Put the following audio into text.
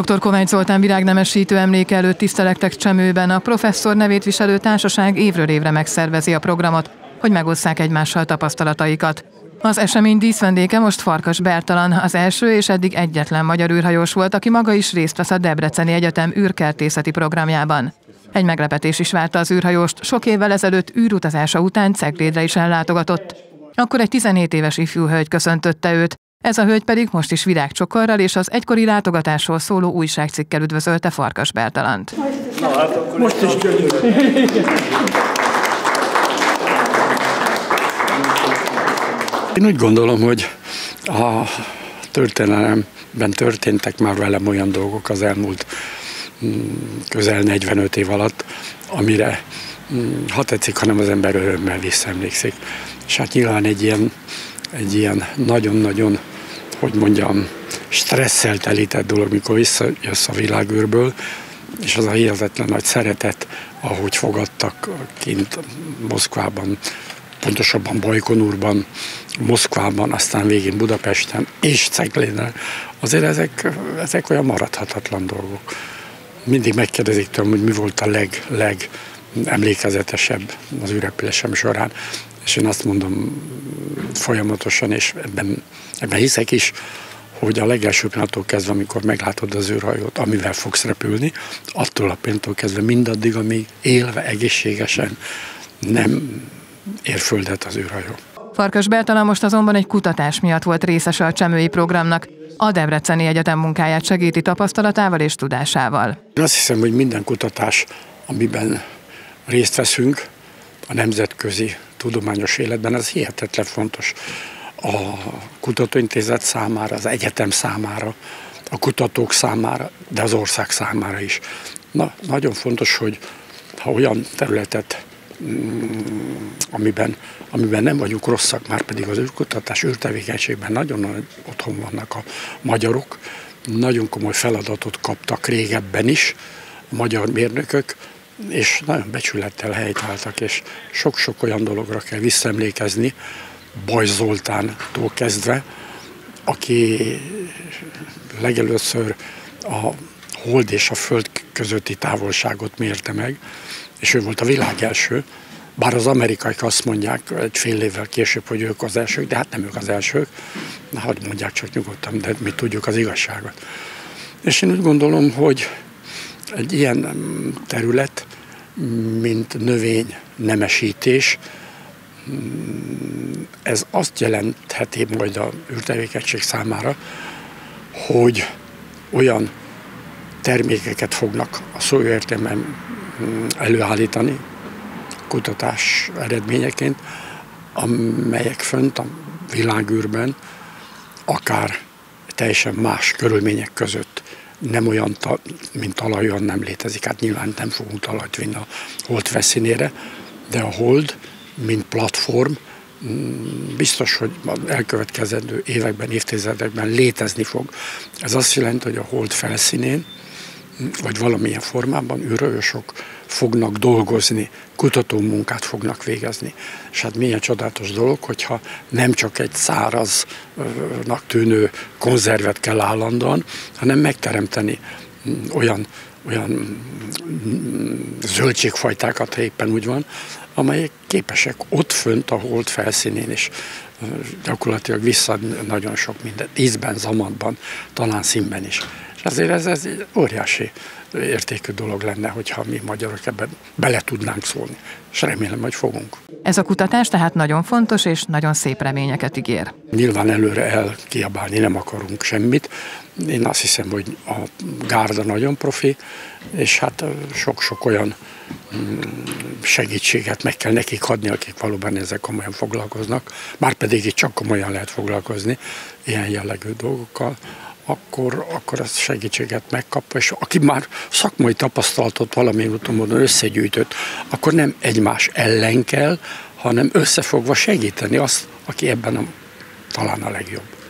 Dr. Kovács Zoltán virágnemesítő emléke előtt tisztelektek Csemőben a professzor nevét viselő társaság évről évre megszervezi a programot, hogy megosszák egymással tapasztalataikat. Az esemény díszvendége most Farkas Bertalan, az első és eddig egyetlen magyar űrhajós volt, aki maga is részt vesz a Debreceni Egyetem űrkertészeti programjában. Egy meglepetés is várta az űrhajóst, sok évvel ezelőtt űrutazása után Ceglédre is ellátogatott. Akkor egy 17 éves ifjú hölgy köszöntötte őt, ez a hölgy pedig most is virágcsokorral és az egykori látogatásról szóló újságcikkel üdvözölte Farkas Bertalant. Na, hát akkor most is Én úgy gondolom, hogy a történelemben történtek már velem olyan dolgok az elmúlt mm, közel 45 év alatt, amire mm, ha tetszik, hanem az ember örömmel visszaemlékszik. És hát nyilván egy ilyen, egy ilyen nagyon-nagyon, hogy mondjam, stresszel telített dolog, mikor visszajössz a világűrből, és az a hihetetlen nagy szeretet, ahogy fogadtak kint Moszkvában, pontosabban Bajkonurban, Moszkvában, aztán végén Budapesten és Ceglénen, azért ezek, ezek olyan maradhatatlan dolgok. Mindig megkérdezik tőlem, hogy mi volt a leg, leg emlékezetesebb az űrrepülésem során, és én azt mondom folyamatosan, és ebben, ebben hiszek is, hogy a legelső pillanattól kezdve, amikor meglátod az űrhajót, amivel fogsz repülni, attól a pillanattól kezdve mindaddig, amíg élve egészségesen nem ér földet az űrhajó. Farkas Bertalan most azonban egy kutatás miatt volt részes a Csemői programnak. A Debreceni Egyetem munkáját segíti tapasztalatával és tudásával. Én azt hiszem, hogy minden kutatás, amiben részt veszünk a nemzetközi tudományos életben, az hihetetlen fontos a kutatóintézet számára, az egyetem számára, a kutatók számára, de az ország számára is. Na, nagyon fontos, hogy ha olyan területet amiben, amiben nem vagyunk rosszak, már pedig az űrkutatás, űrtevékenységben nagyon nagy otthon vannak a magyarok, nagyon komoly feladatot kaptak régebben is a magyar mérnökök, és nagyon becsülettel helytáltak, és sok-sok olyan dologra kell visszaemlékezni, Baj Zoltántól kezdve, aki legelőször a hold és a föld közötti távolságot mérte meg, és ő volt a világ első, bár az amerikaiak azt mondják egy fél évvel később, hogy ők az elsők, de hát nem ők az elsők, na hagyd mondják csak nyugodtan, de mi tudjuk az igazságot. És én úgy gondolom, hogy egy ilyen terület, mint növény nemesítés, ez azt jelentheti majd a űrtevékenység számára, hogy olyan termékeket fognak a szó értelmem előállítani kutatás eredményeként, amelyek fönt a világűrben akár teljesen más körülmények között nem olyan, mint talaj, olyan nem létezik. Hát nyilván nem fogunk talajt vinni a hold felszínére, de a hold, mint platform, mm, biztos, hogy elkövetkezendő években, évtizedekben létezni fog. Ez azt jelenti, hogy a hold felszínén vagy valamilyen formában űrhajósok fognak dolgozni, kutató munkát fognak végezni. És hát milyen csodálatos dolog, hogyha nem csak egy száraznak tűnő konzervet kell állandóan, hanem megteremteni olyan, olyan zöldségfajtákat, ha éppen úgy van, amelyek képesek ott fönt a hold felszínén is gyakorlatilag vissza nagyon sok mindent, ízben, zamatban, talán színben is. Azért ez, ez óriási értékű dolog lenne, hogyha mi magyarok ebben bele tudnánk szólni, és remélem, hogy fogunk. Ez a kutatás tehát nagyon fontos, és nagyon szép reményeket ígér. Nyilván előre elkiabálni nem akarunk semmit. Én azt hiszem, hogy a gárda nagyon profi, és hát sok-sok olyan mm, segítséget meg kell nekik adni, akik valóban ezzel komolyan foglalkoznak. Márpedig itt csak komolyan lehet foglalkozni ilyen jellegű dolgokkal akkor, akkor az segítséget megkapja, és aki már szakmai tapasztalatot valamilyen úton összegyűjtött, akkor nem egymás ellen kell, hanem összefogva segíteni azt, aki ebben a, talán a legjobb.